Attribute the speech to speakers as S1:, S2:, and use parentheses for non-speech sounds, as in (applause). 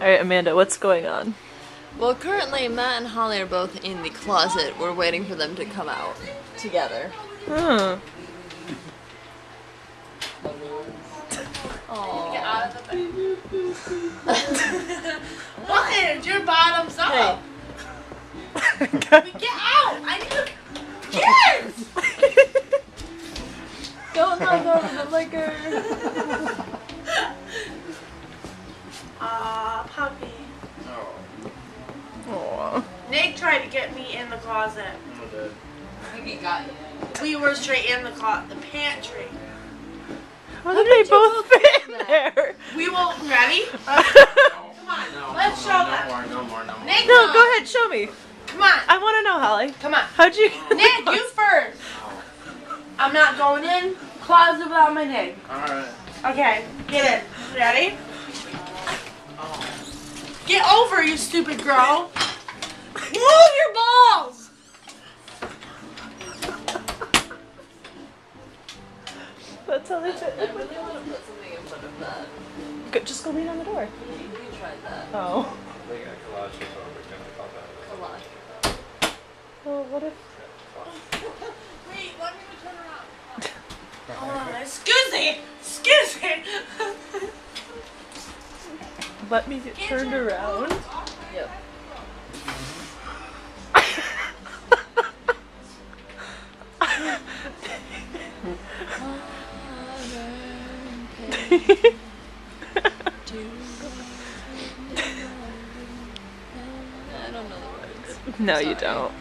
S1: Alright, Amanda, what's going on?
S2: Well, currently Matt and Holly are both in the closet. We're waiting for them to come out together.
S1: Hmm.
S2: Aww.
S3: What? Your bottom's up.
S1: Hey.
S3: Get out! I need to. Yes! (laughs)
S2: Don't knock over the liquor.
S3: Puppy.
S1: Aw.
S3: Nick tried to get me in the closet.
S2: I think he got you.
S3: We were straight in the closet, the pantry.
S1: How did they
S2: did
S1: both
S2: both
S1: fit in
S2: that?
S1: there?
S3: We will. Ready? (laughs) Come on.
S4: No,
S3: Let's
S4: no,
S3: show
S4: no
S3: them.
S4: more, no more, no more.
S3: Nick,
S1: no, go ahead, show me.
S3: Come on.
S1: I want to know, Holly.
S3: Come on.
S1: How'd you? (laughs)
S3: Nick, you first. I'm not going in closet without my name.
S4: Alright.
S3: Okay, get in. Ready? Get over, you stupid girl. Move your balls.
S1: That's how they fit.
S2: I really want to put something in front of that.
S1: Go, just go lean on the door.
S2: You, you tried that.
S1: Oh.
S4: Collage is what we're gonna call that.
S2: Collage.
S1: Well, what if?
S3: Wait, let me turn around. Oh, excuse me. Excuse me.
S1: Let me get turned around.
S2: Yep. (laughs) I don't know the words.
S1: no, you don't.